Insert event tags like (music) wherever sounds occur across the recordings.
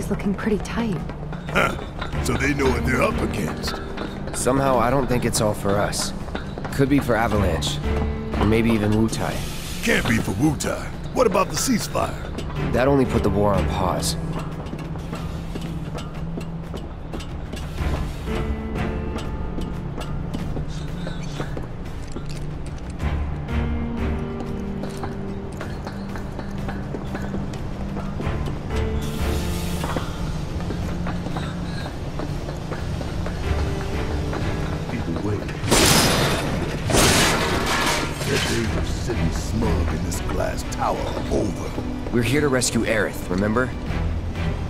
security's looking pretty tight. Huh. (laughs) So they know what they're up against. Somehow, I don't think it's all for us. Could be for Avalanche. Or maybe even Wutai. Can't be for Wutai. What about the ceasefire? That only put the war on pause. Here to rescue Aerith, remember?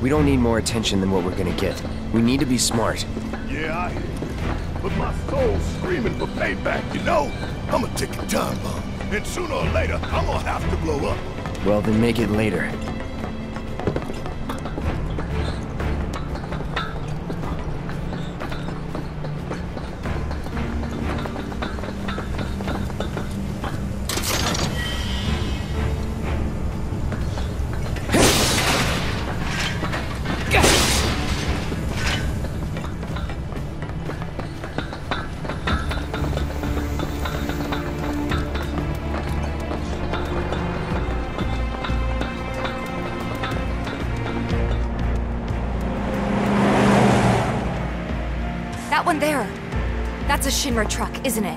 We don't need more attention than what we're gonna get. We need to be smart. Yeah, I hear you. But my soul's screaming for payback, you know? I'm a ticking time bomb. And sooner or later, I'm gonna have to blow up. Well, then make it later. A Shinra truck, isn't it?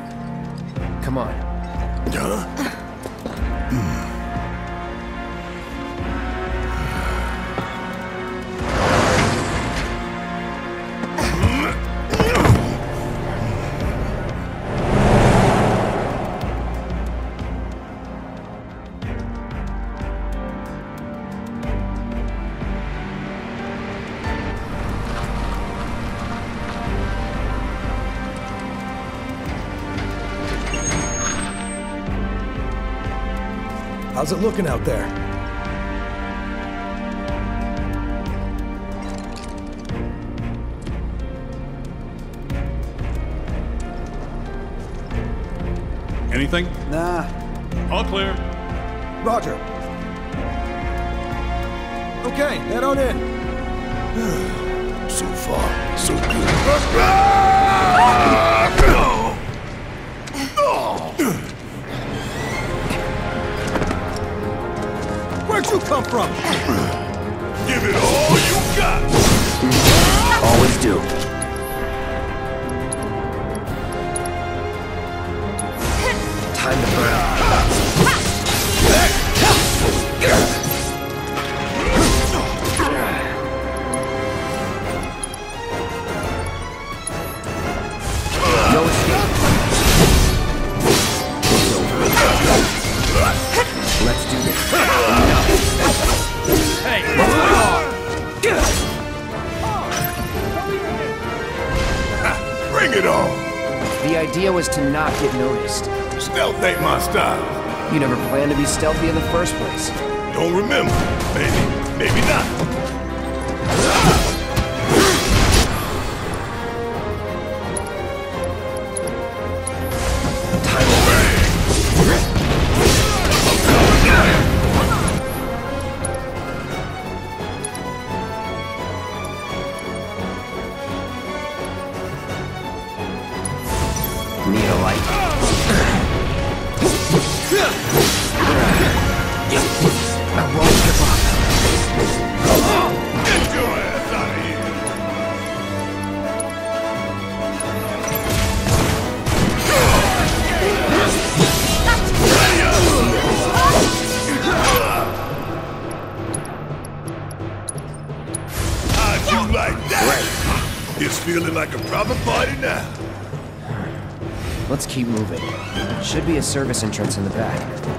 How's it looking out there? Anything? Nah. All clear. Roger. Okay, head on in. (sighs) So far, so good. Ah! Ah! (laughs) Ah! Where'd you come from? Give it all you got! Always do. Was to not get noticed. Stealth ain't my style. You never planned to be stealthy in the first place. Don't remember. Maybe, maybe not. Service entrance in the back.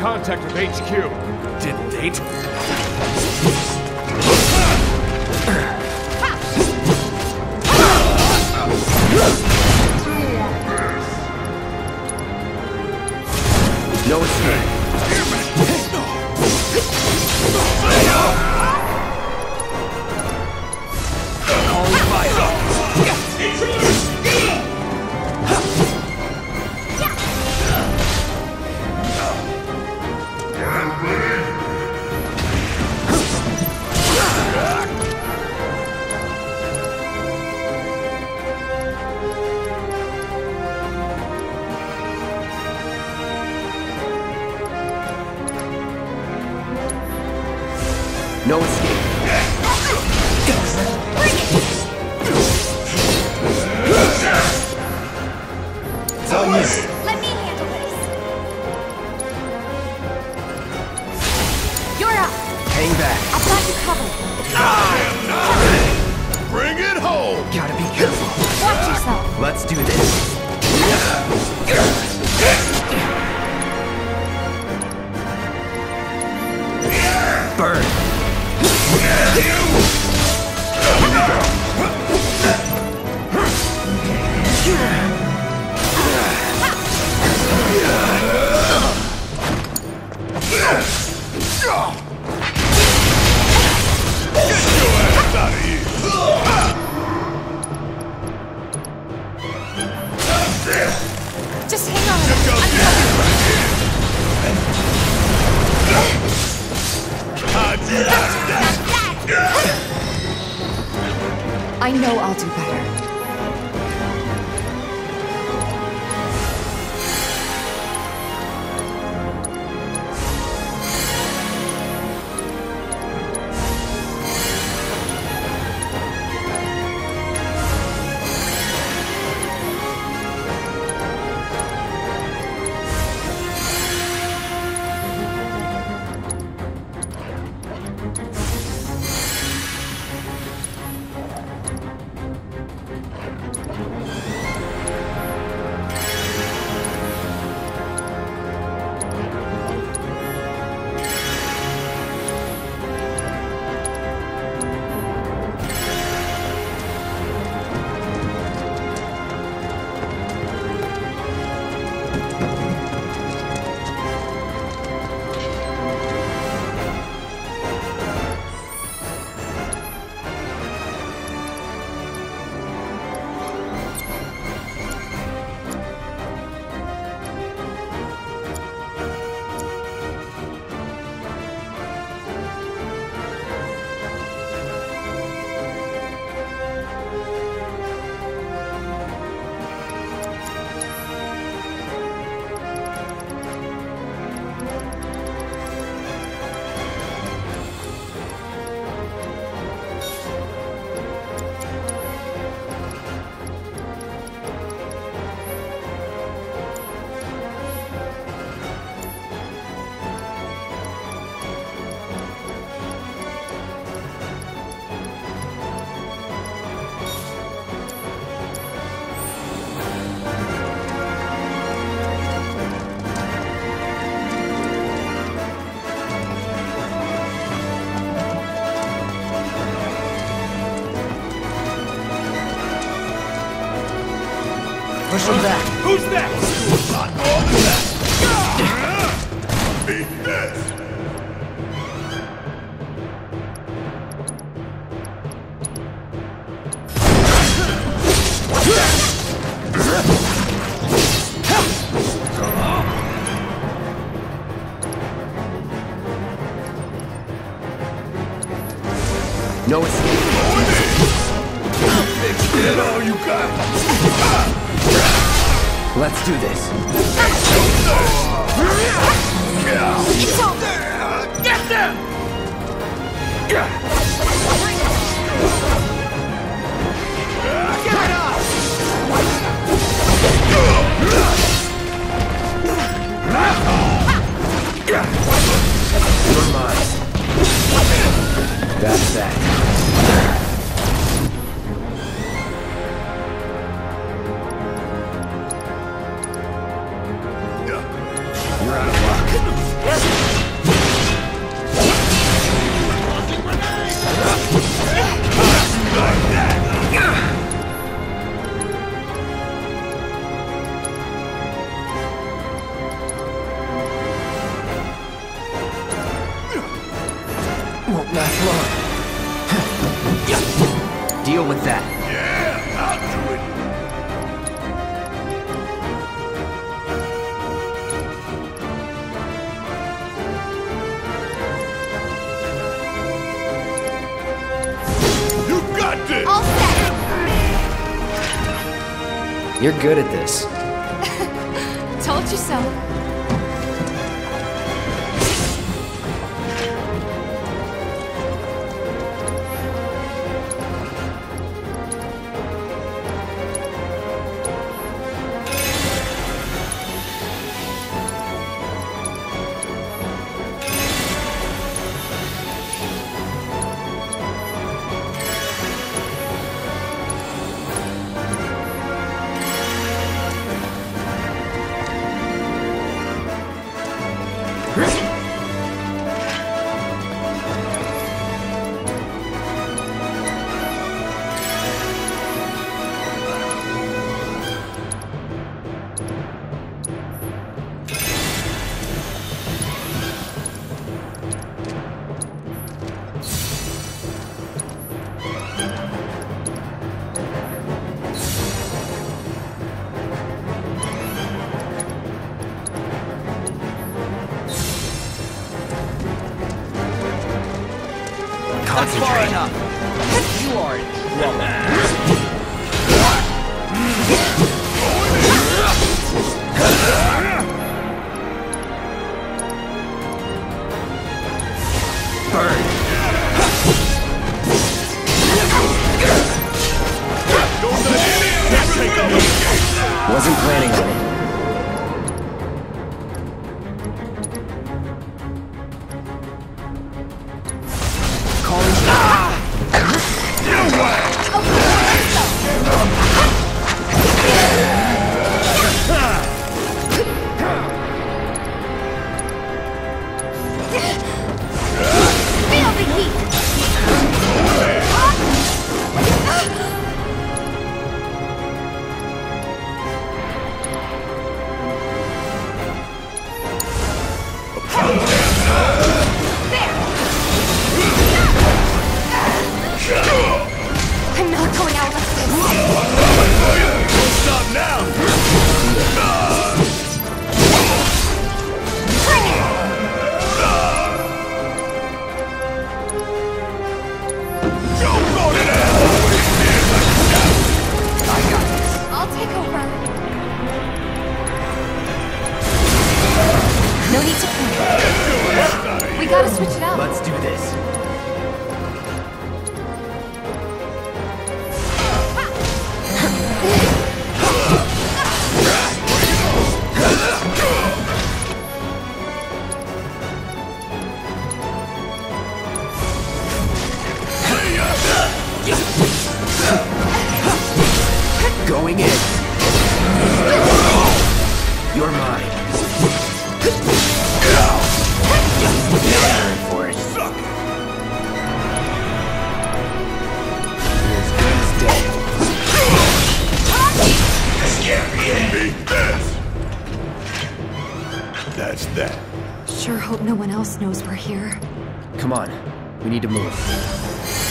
Contact with HQ. You're good at this. knows we're here. Come on. We need to move.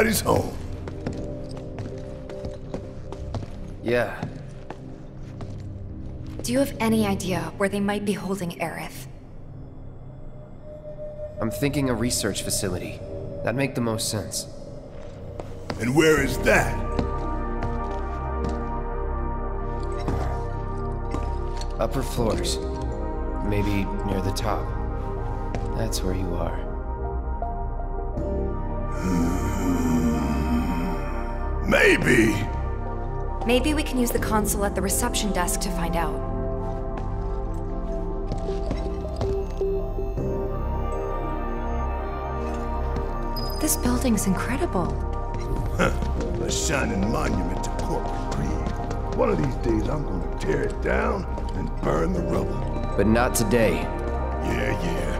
Nobody's home. Yeah. Do you have any idea where they might be holding Aerith? I'm thinking a research facility. That'd make the most sense. And where is that? Upper floors. Maybe near the top. That's where you are. Maybe. Maybe we can use the console at the reception desk to find out. This building's incredible. (laughs) A shining monument to corporate greed. One of these days, I'm gonna tear it down and burn the rubble. But not today. Yeah, yeah.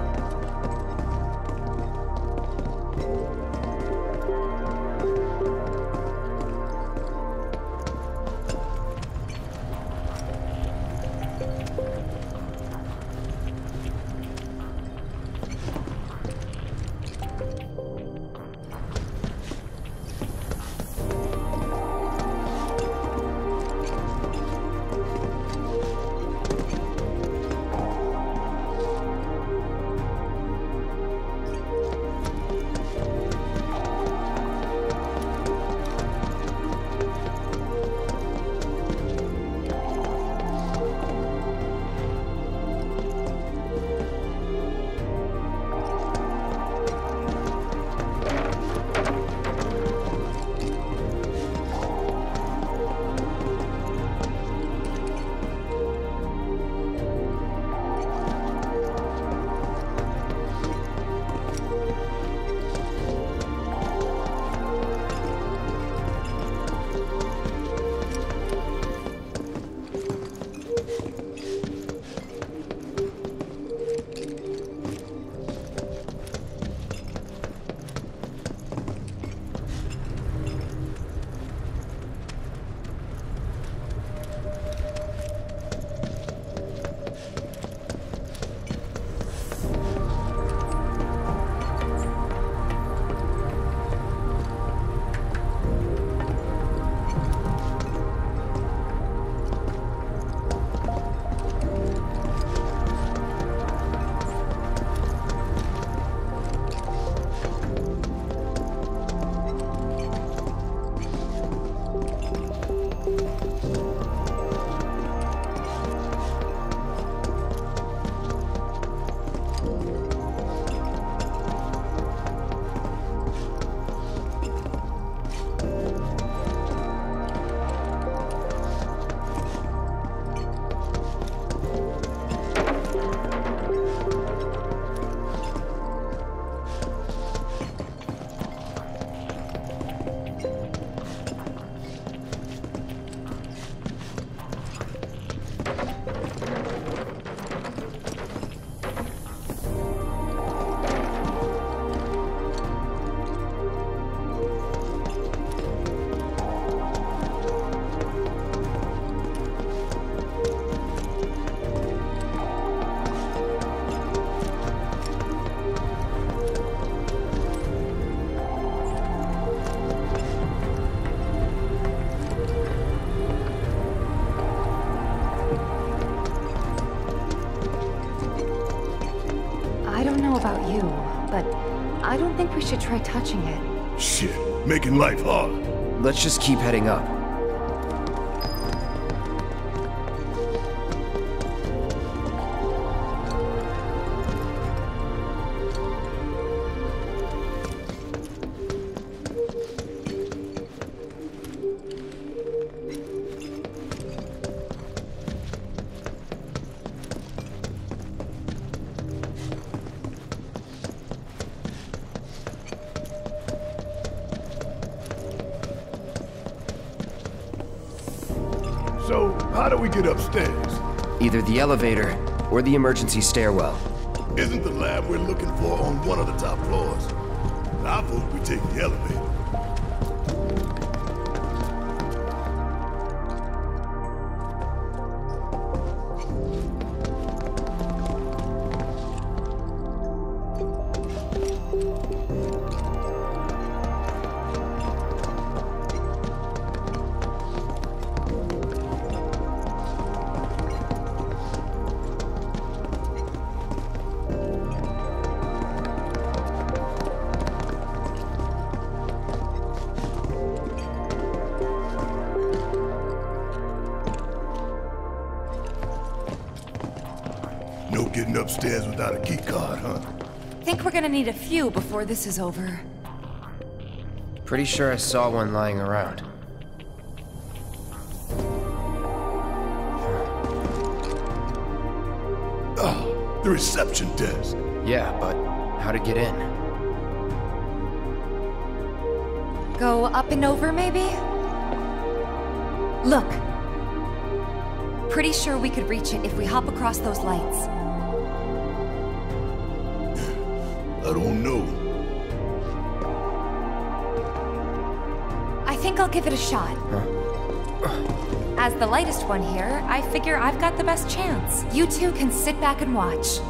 We should try touching it. Shit, making life hard. Let's just keep heading up. Either the elevator or the emergency stairwell. Isn't the lab we're looking for on one of the top floors? I vote we take the elevator. Before this is over. Pretty sure I saw one lying around. Oh, the reception desk. Yeah, but how to get in? Go up and over, maybe? Look. Pretty sure we could reach it if we hop across those lights. I don't know. Give it a shot. As the lightest one here, I figure I've got the best chance. You two can sit back and watch.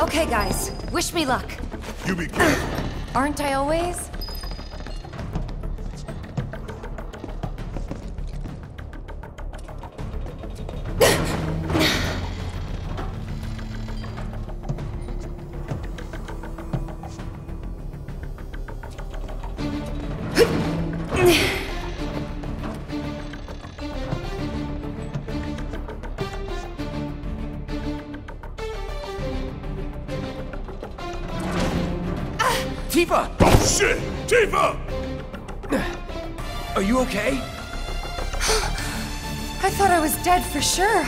Okay, guys. Wish me luck. You be careful. Aren't I always? Tifa! Are you okay? I thought I was dead for sure.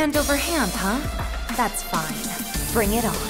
Hand over hand, huh? That's fine. Bring it on.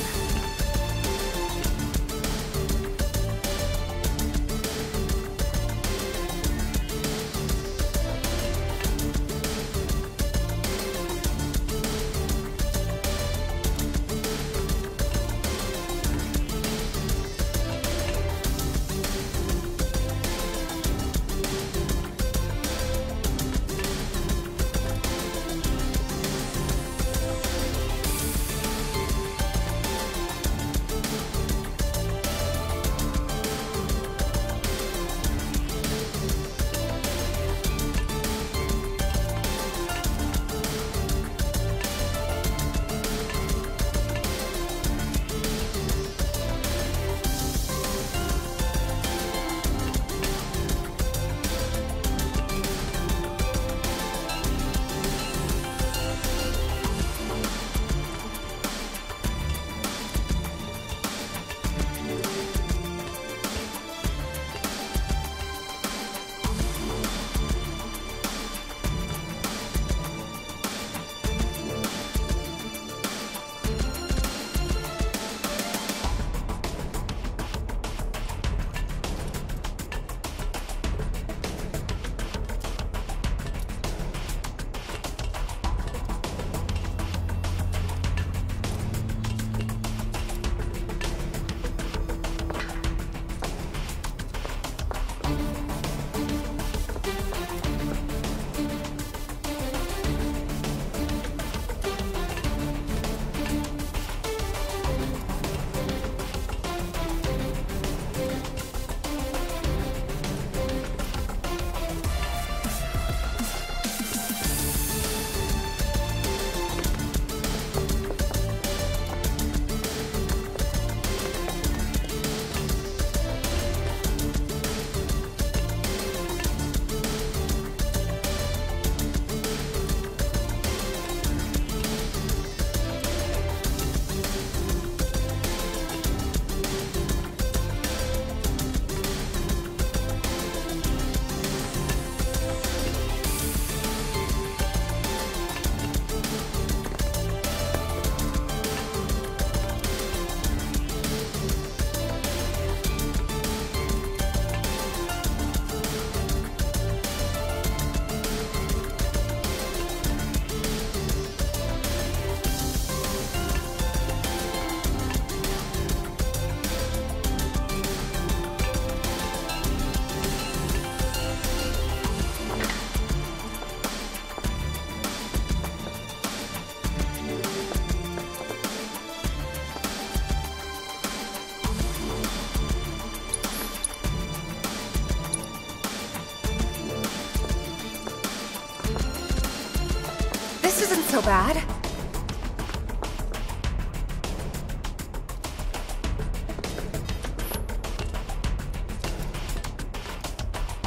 Bad.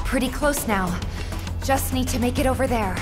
Pretty close now. Just need to make it over there.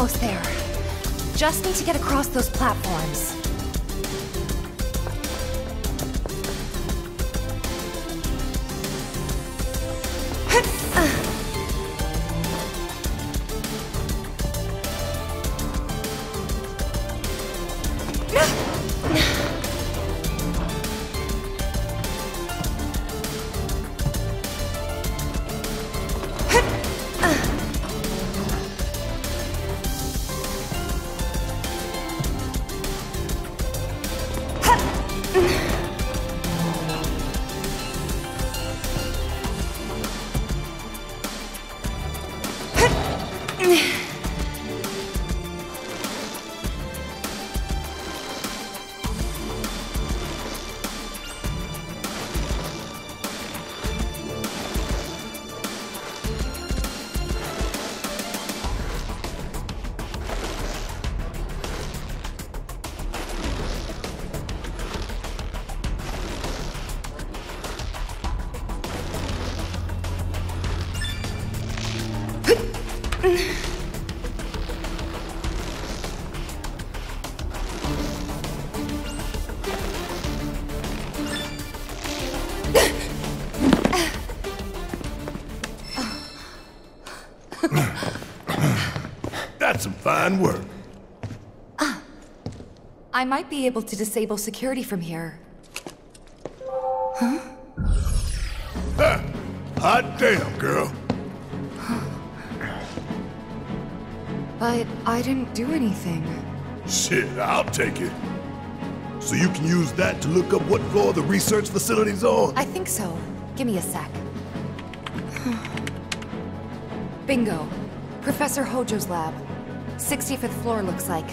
Almost there. Just need to get across those platforms. That's some fine work. Ah. I might be able to disable security from here. Huh? Hot damn, girl. But I didn't do anything. Shit, I'll take it. So you can use that to look up what floor the research facility's on? I think so. Give me a sec. Bingo. Professor Hojo's lab. 65th floor looks like.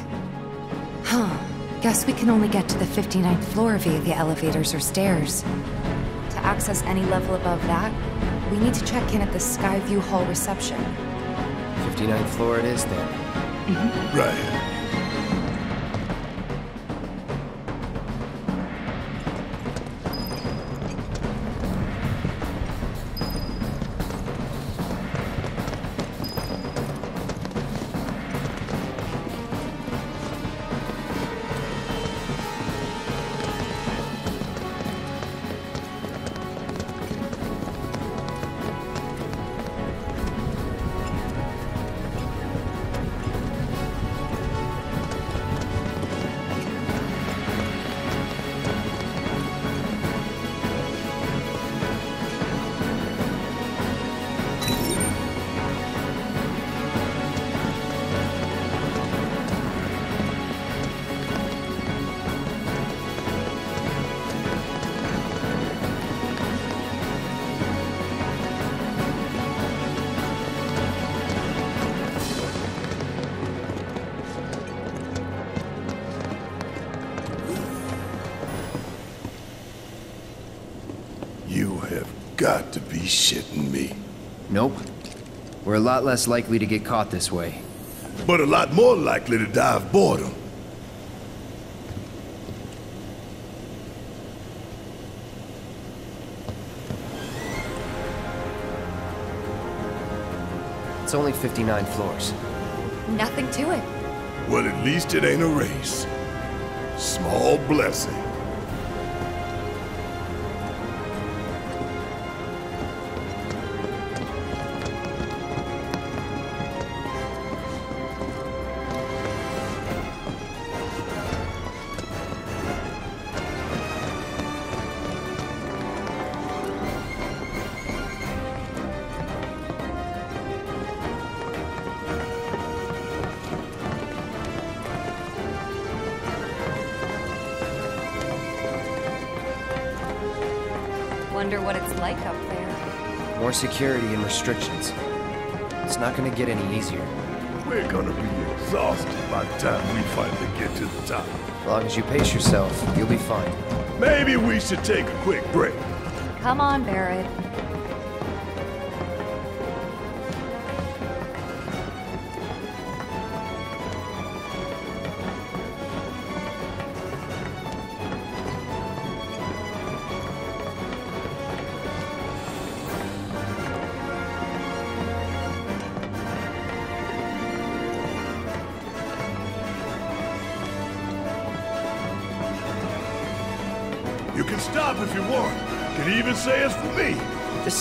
Huh. Guess we can only get to the 59th floor via the elevators or stairs. To access any level above that, we need to check in at the Skyview Hall reception. 59th floor it is then. Mm-hmm. Right. Lot less likely to get caught this way. But a lot more likely to die of boredom. It's only 59 floors. Nothing to it. Well, at least it ain't a race. Small blessing. I wonder what it's like up there. More security and restrictions. It's not gonna get any easier. We're gonna be exhausted by the time we finally get to the top. As long as you pace yourself, you'll be fine. Maybe we should take a quick break. Come on, Barret.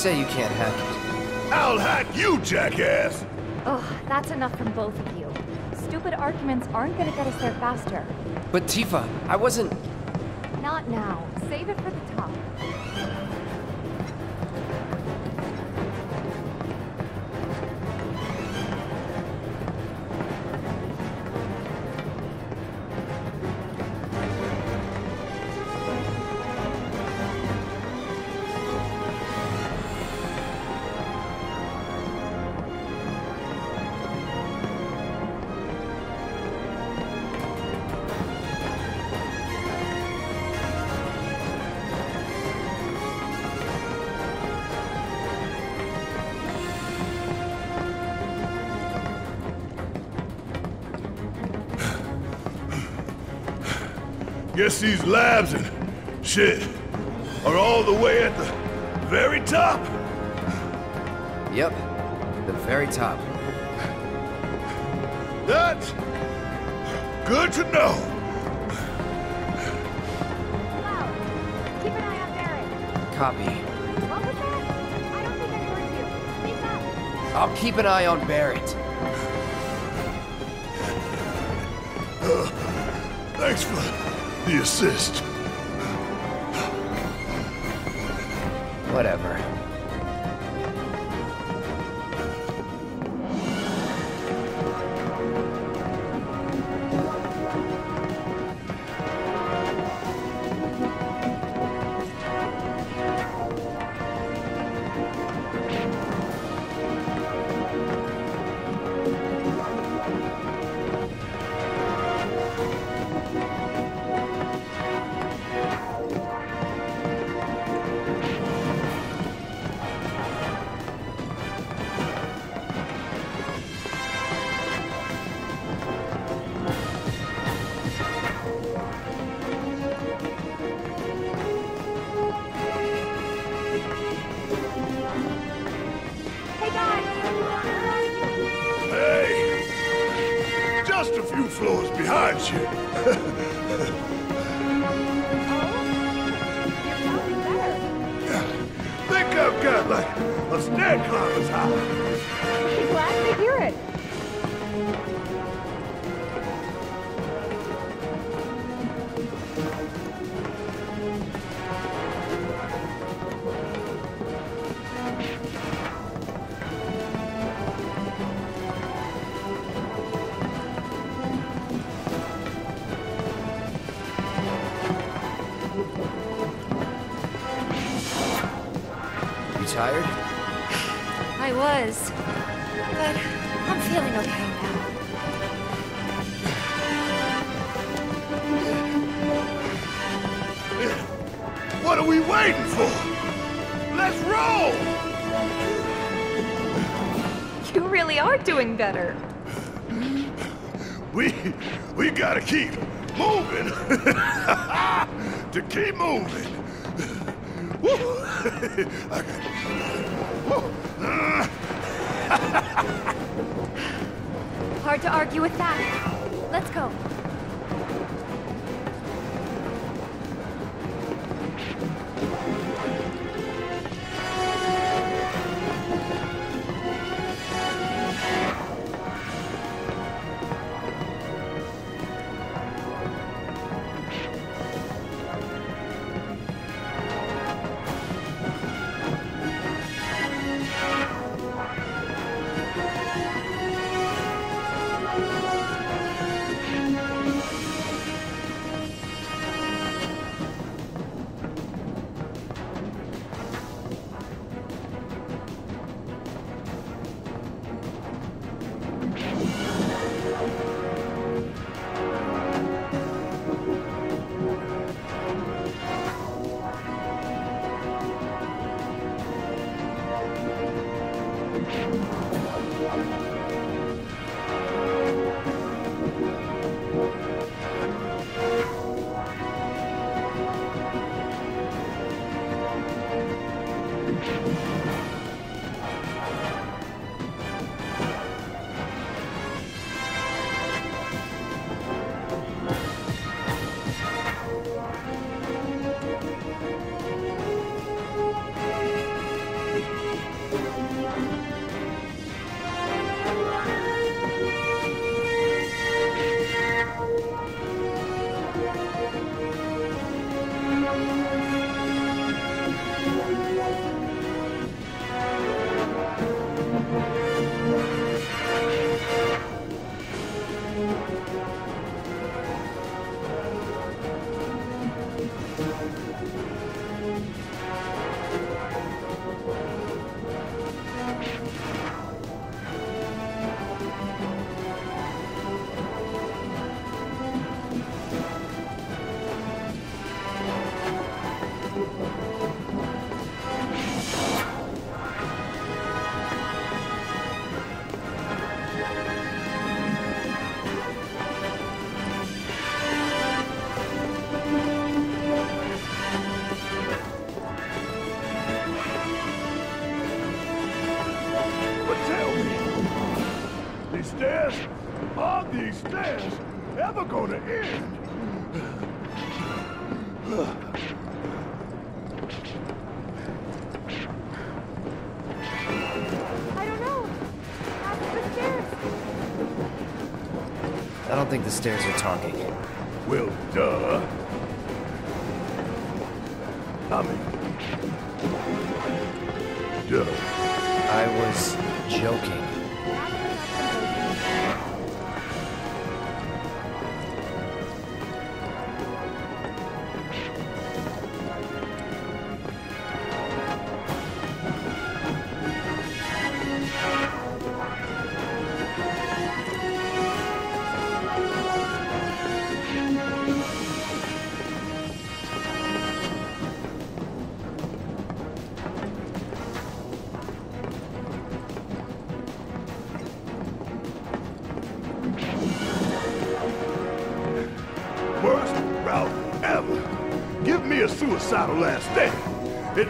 Say you can't hack it. I'll hack you, jackass! Ugh, that's enough from both of you. Stupid arguments aren't gonna get us there faster. But Tifa, I wasn't... Not now. Save it these labs and shit are all the way at the very top. Yep. The very top. That's good to know. Cloud, keep an eye on Barret. Copy. What was that? I don't think I heard you. Speak up. I'll keep an eye on Barret. Thanks for the assist. Are the stairs are talking.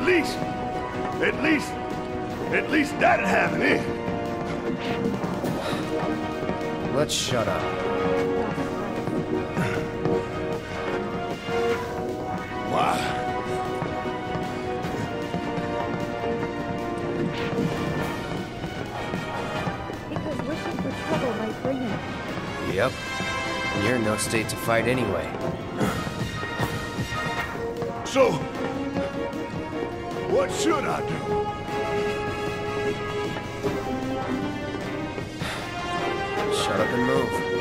least, at least, at least that'd have an end. Let's shut up. Why? Because wishing for trouble might bring it. Yep. You're in no state to fight anyway. So, what should I do? Shut up and move.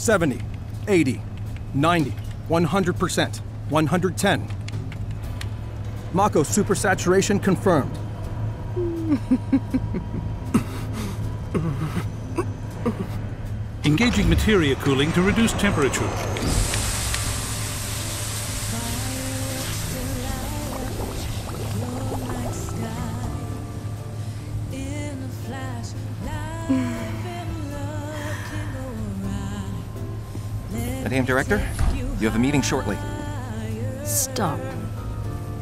70, 80, 90, 100%, 110. Mako supersaturation confirmed. Engaging materia cooling to reduce temperature. Meeting shortly. Stop.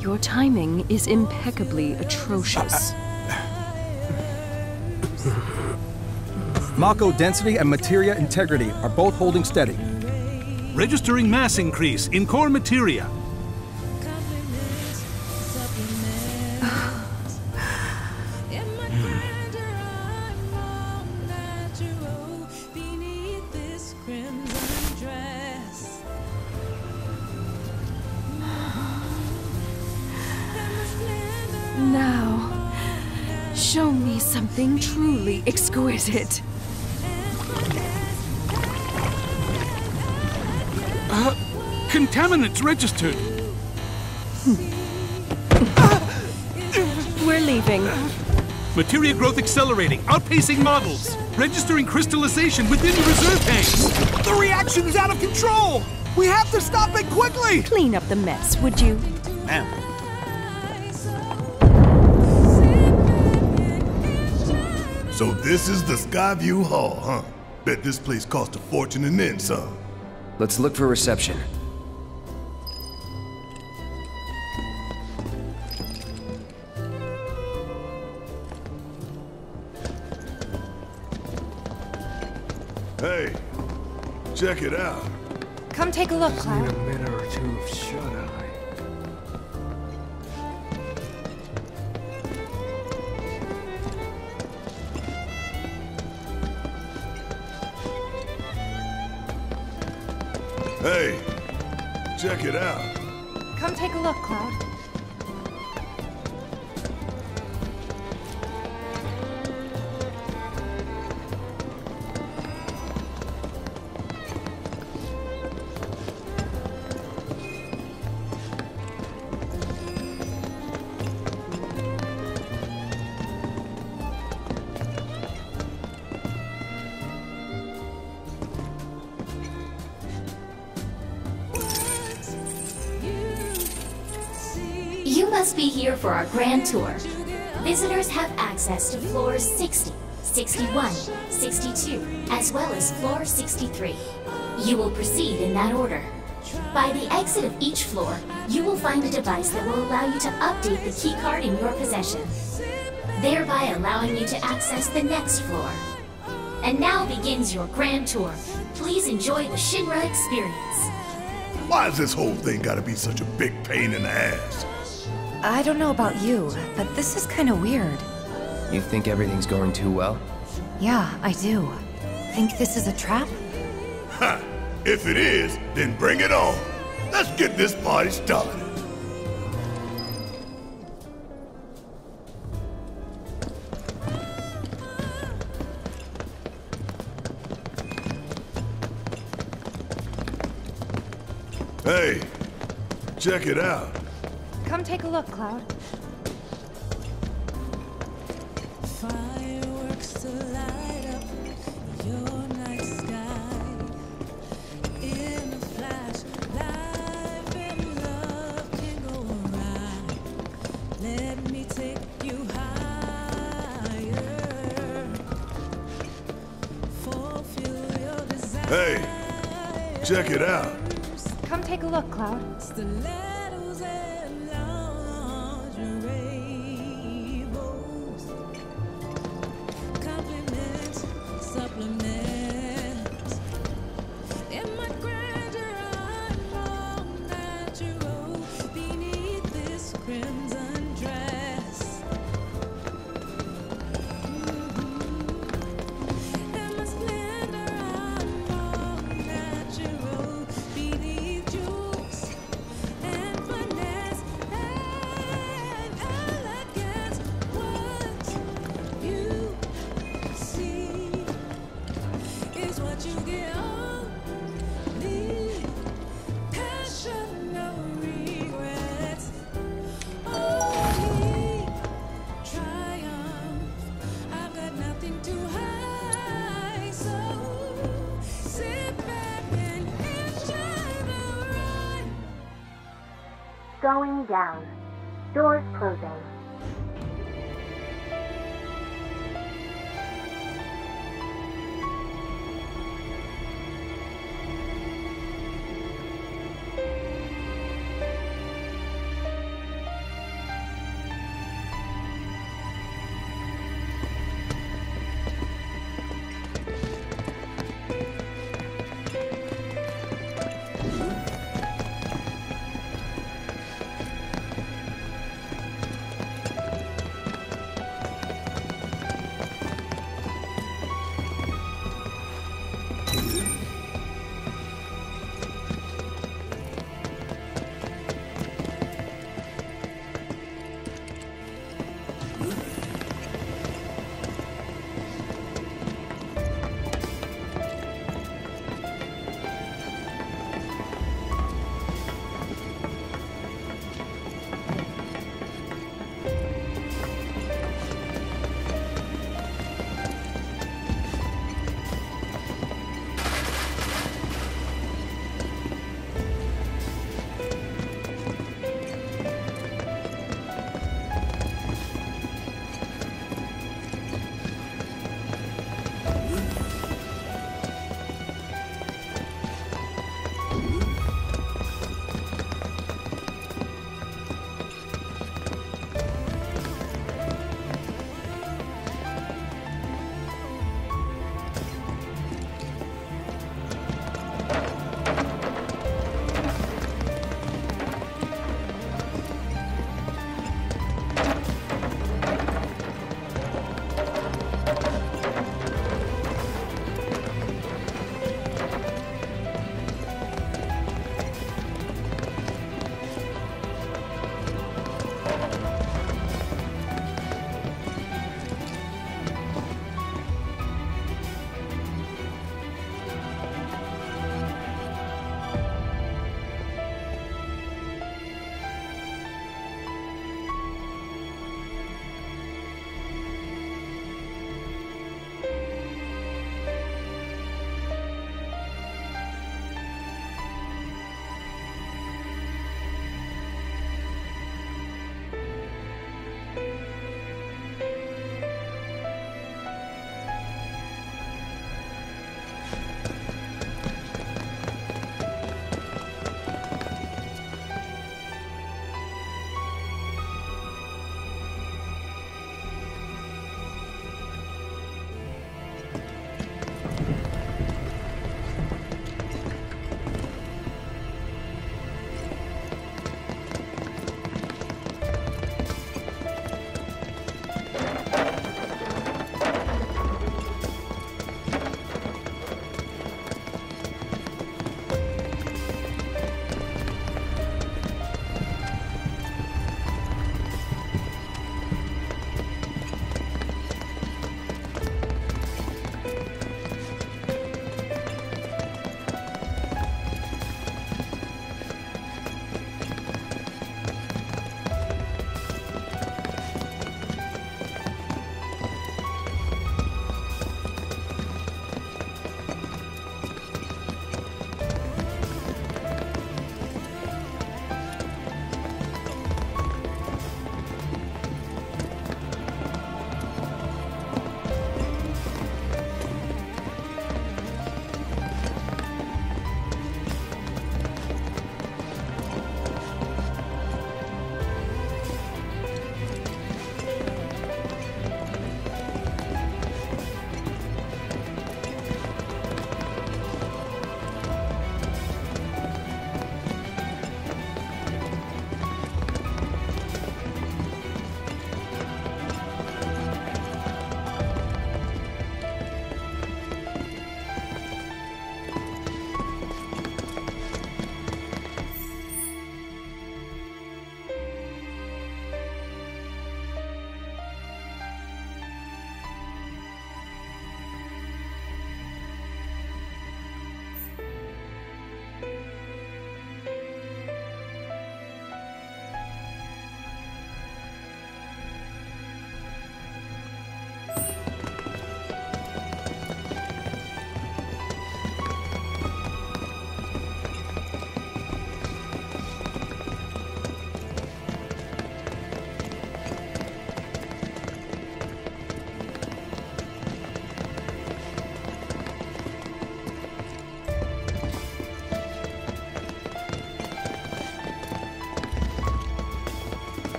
Your timing is impeccably atrocious. Mako density and materia integrity are both holding steady. Registering mass increase in core materia. Contaminants registered. We're leaving. Materia growth accelerating, outpacing models. Registering crystallization within the reserve tanks. The reaction is out of control! We have to stop it quickly! Clean up the mess, would you? Ma'am, So this is the Skyview Hall, huh? Bet this place cost a fortune and then some. Let's look for reception. Check it out. Come take a look, Cloud. Saber-tooth shut-eye. Hey, tour. Visitors have access to floors 60, 61, 62, as well as floor 63. You will proceed in that order. By the exit of each floor, you will find a device that will allow you to update the keycard in your possession, thereby allowing you to access the next floor. And now begins your grand tour. Please enjoy the Shinra experience. Why has this whole thing gotta be such a big pain in the ass? I don't know about you, but this is kind of weird. You think everything's going too well? Yeah, I do. Think this is a trap? Ha! If it is, then bring it on. Let's get this party started. Hey, check it out. Come take a look, Cloud. Fireworks to light up your night sky. In a flash, life and love can go awry. Let me take you higher. Fulfill your desire. Hey, check it out. Come take a look, Cloud.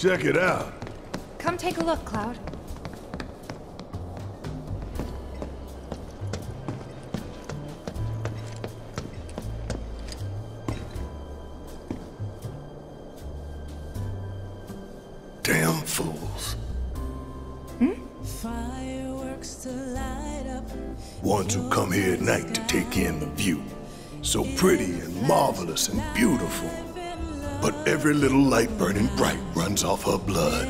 Check it out. Come take a look, Cloud. Damn fools. Hmm? Fireworks to light up. Ones who come here at night to take in the view. So pretty and marvelous and beautiful. But every little light burning bright runs off her blood.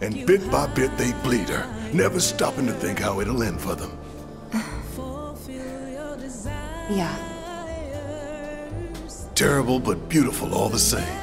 And bit by bit they bleed her, never stopping to think how it'll end for them. (sighs) Yeah. Terrible but beautiful all the same.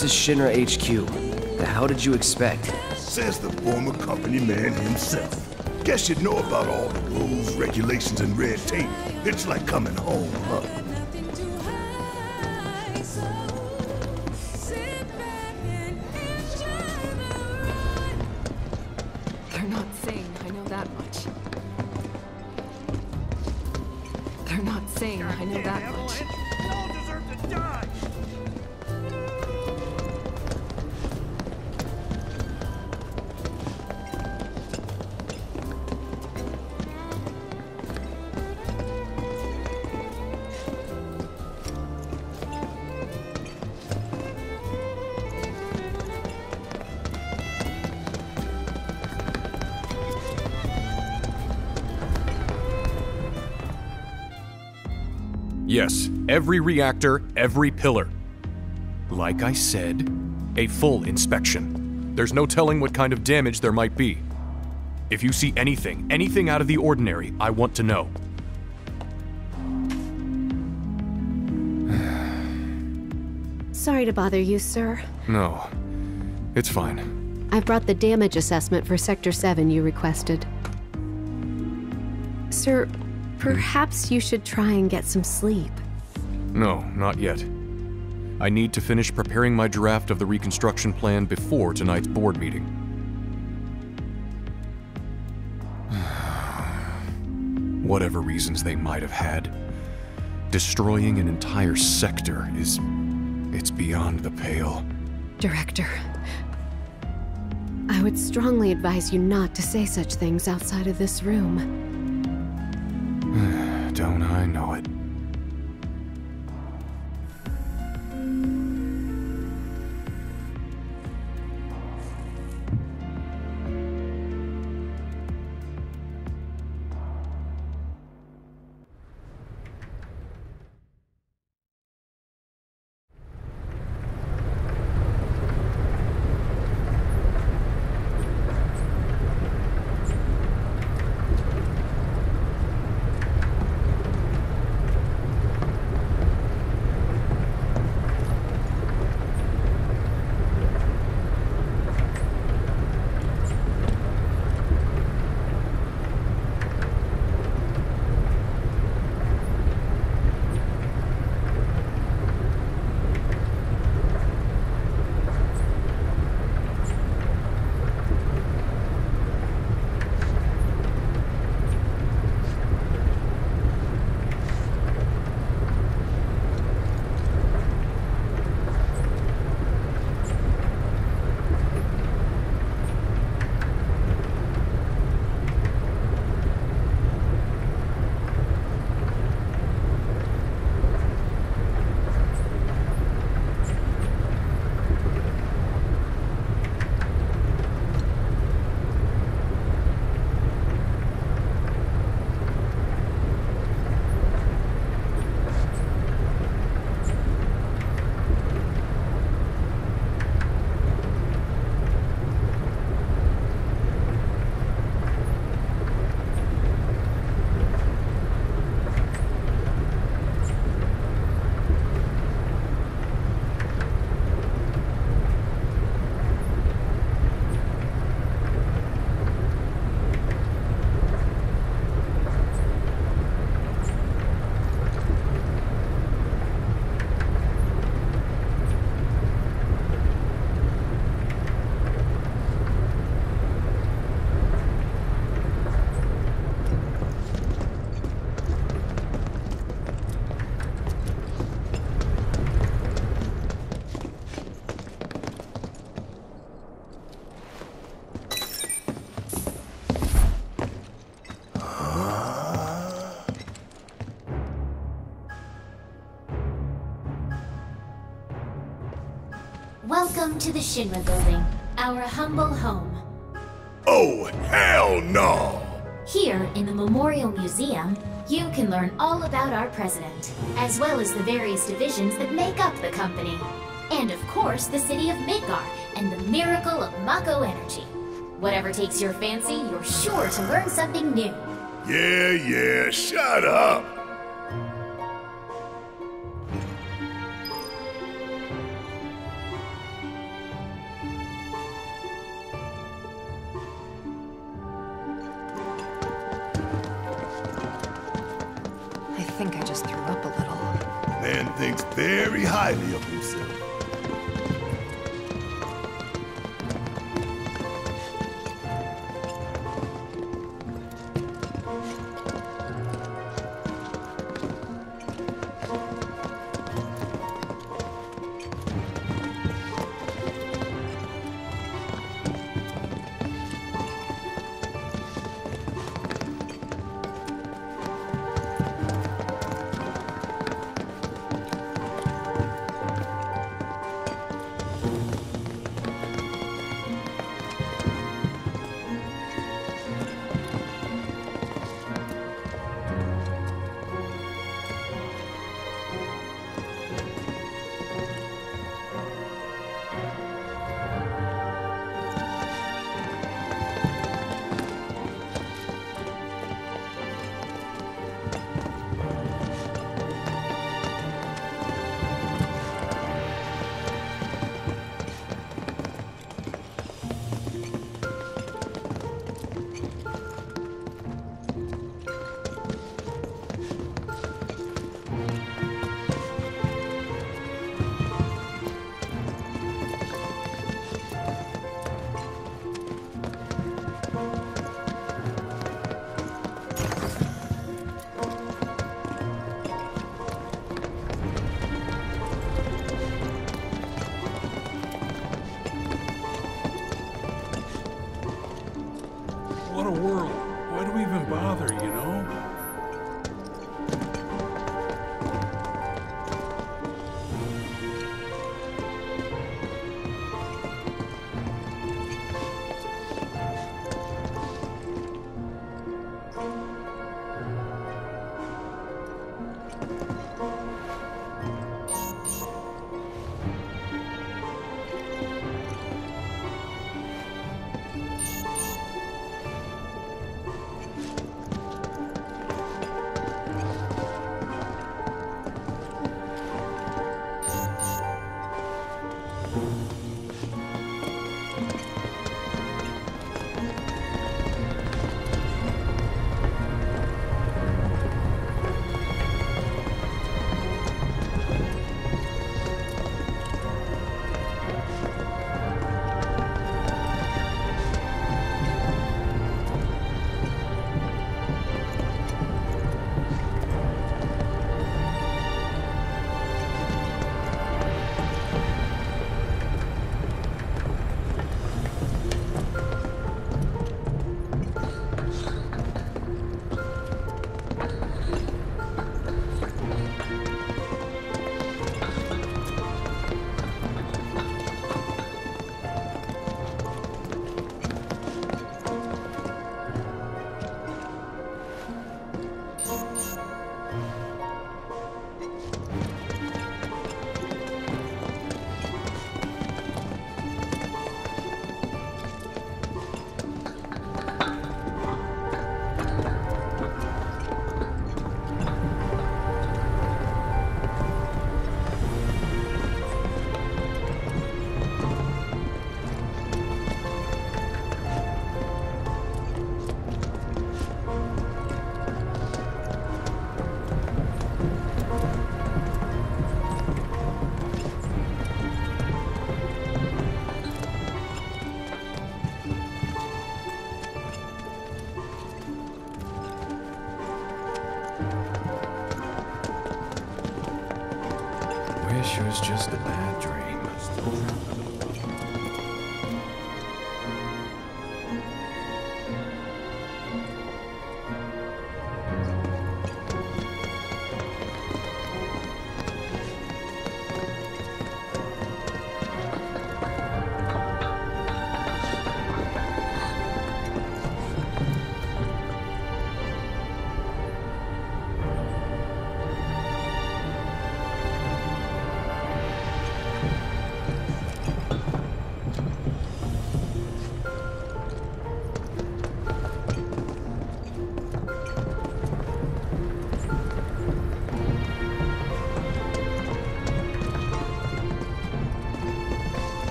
This is Shinra HQ. The hell did you expect? Says the former company man himself. Guess you'd know about all the rules, regulations, and red tape. It's like coming home, huh? Every reactor, every pillar. Like I said, a full inspection. There's no telling what kind of damage there might be. If you see anything, anything out of the ordinary, I want to know. (sighs) Sorry to bother you, sir. No. It's fine. I've brought the damage assessment for Sector 7 you requested. Sir, perhaps you should try and get some sleep. No, not yet. I need to finish preparing my draft of the reconstruction plan before tonight's board meeting. (sighs) Whatever reasons they might have had, destroying an entire sector is. it's beyond the pale. Director, I would strongly advise you not to say such things outside of this room. (sighs) Don't I know it? To the Shinra building, our humble home. Oh, hell no! Here, in the Memorial Museum, you can learn all about our president, as well as the various divisions that make up the company. And of course, the city of Midgar and the miracle of Mako energy. Whatever takes your fancy, you're sure to learn something new. Yeah, yeah, shut up!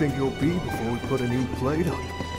Think you'll be before we put a new plate up?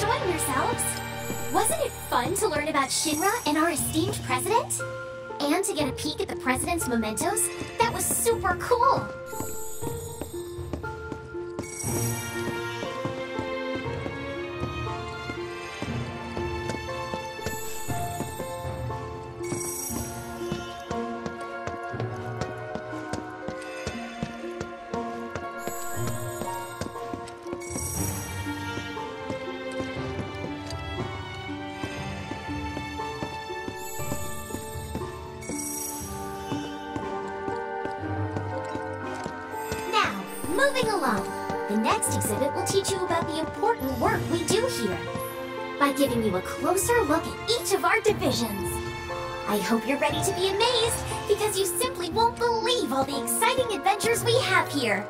Enjoying yourselves. Wasn't it fun to learn about Shinra and our esteemed president? And to get a peek at the president's mementos? That was super cool! Closer look at each of our divisions. I hope you're ready to be amazed because you simply won't believe all the exciting adventures we have here.